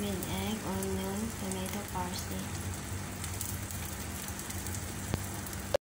with egg, on milk.